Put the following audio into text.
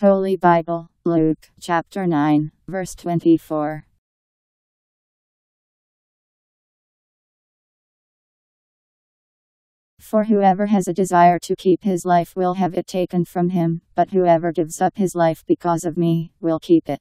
Holy Bible, Luke chapter 9, verse 24. For whoever has a desire to keep his life will have it taken from him, but whoever gives up his life because of me will keep it.